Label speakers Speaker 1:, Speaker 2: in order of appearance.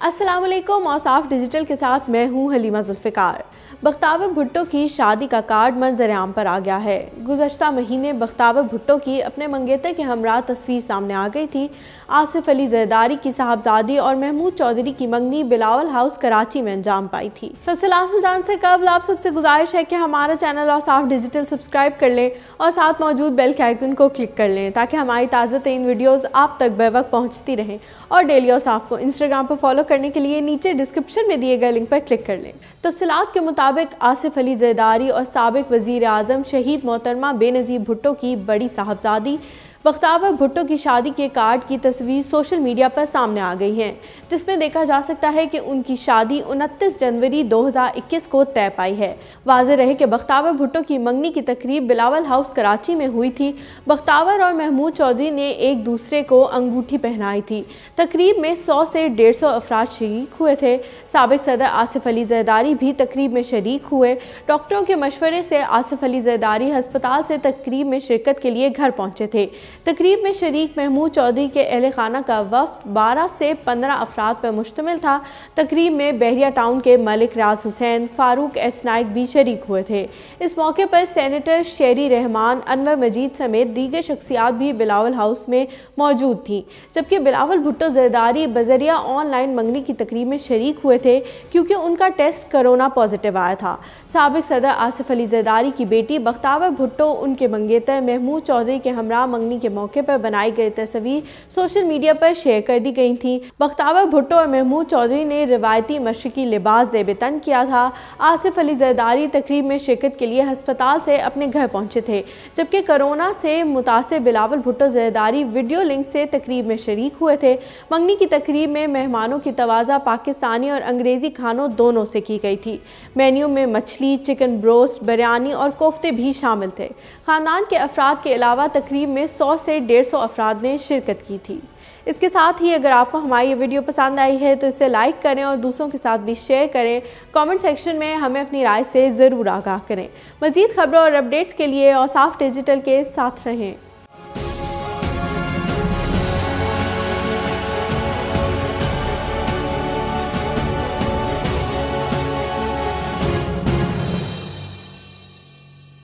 Speaker 1: अस्सलाम वालेकुम औसाफ डिजिटल के साथ मैं हूँ हलीमा जुल्फ़िकार। बख्तावर भुट्टो की शादी का कार्ड मंजर आम पर आ गया है। गुजशत महीने बख्तावर भुट्टो की अपने मंगेतर के हमरा तस्वीर सामने आ गई थी। आसिफ अली जरदारी की साहबजादी और महमूद चौधरी की मंगनी बिलावल हाउस कराची में अंजाम पाई थी। तो सलाम जान से कबल आप सबसे गुजारिश है कि हमारा चैनल और साफ़ डिजिटल सब्सक्राइब कर लें और साथ मौजूद बेल के आइकन को क्लिक कर लें ताकि हमारी ताज़ा तरीन वीडियोज़ आप तक बर वक्त पहुँचती रहें और डेली और साफ़ को इंस्टाग्राम पर फॉलो करने के लिए नीचे डिस्क्रिप्शन में दिए गए लिंक पर क्लिक कर लें। तफसलात के मुताबिक आसिफ अली जरदारी और सबक वज़ीर अजम शहीद मोहतरमा बेनज़ीर भुट्टो की बड़ी साहबजादी बख्तावर भुट्टो की शादी के कार्ड की तस्वीर सोशल मीडिया पर सामने आ गई है, जिसमें देखा जा सकता है कि उनकी शादी 29 जनवरी 2021 को तय पाई है। वाज रहे कि बख्तावर भुट्टो की मंगनी की तकरीब बिलावल हाउस कराची में हुई थी। बख्तावर और महमूद चौधरी ने एक दूसरे को अंगूठी पहनाई थी। तकरीब में सौ से डेढ़ सौ अफराज शरीक हुए थे। सबक सदर आसिफ अली जरदारी भी तकरीब में शरीक हुए। डॉक्टरों के मशवरे से आसिफ अली जरदारी हस्पताल से तकरीब में शिरकत के लिए घर पहुँचे थे। तकरीब में शरीक महमूद चौधरी के अहल खाना का वफ्त 12 से 15 अफराद पर मुश्तमिल था। तकरीब में बहरिया टाउन के मलिक राज हुसैन, फारूक एच नाइक भी शरीक हुए थे। इस मौके पर सैनिटर शेरी रहमान, अनवर मजीद समेत दीगर शख्सियात भी बिलावल हाउस में मौजूद थी। जबकि बिलावल भुट्टो जरदारी बजरिया ऑनलाइन मंगनी की तकरीब में शरीक हुए थे क्योंकि उनका टेस्ट करोना पॉजिटिव आया था। सबक सदर आसिफ अली जरदारी की बेटी बख्तावर भुट्टो, उनके मंगेतर महमूद चौधरी के हमरा मंगनी के मौके पर बनाई गई तस्वीर सोशल मीडिया पर शेयर कर दी गई थी। बख्तावर भुट्टो और महमूद चौधरी ने रिवायती मशरकी लिबास जेबतन किया था। आसिफ अली जरदारी तकरीब में शिरकत के लिए हस्पताल से अपने घर पहुँचे थे, जबकि कोरोना से मुतासर बिलावल भुट्टो जरदारी वीडियो लिंक से तकरीब में शरीक हुए थे। मंगनी की तकरीब में मेहमानों की तोज़ा पाकिस्तानी और अंग्रेज़ी खानों दोनों से की गई थी। मेन्यू में मछली, चिकन ब्रोस्ट, बिरयानी और कोफ्ते भी शामिल थे। ख़ानदान के अफराद के अलावा तकरीब में सौ से डेढ़ सौ अफराद ने शिरकत की थी। इसके साथ ही अगर आपको हमारी ये वीडियो पसंद आई है तो इसे लाइक करें और दूसरों के साथ भी शेयर करें। कमेंट सेक्शन में हमें अपनी राय से ज़रूर आगाह करें। मज़ीद खबरों और अपडेट्स के लिए और साफ़ डिजिटल के साथ रहें।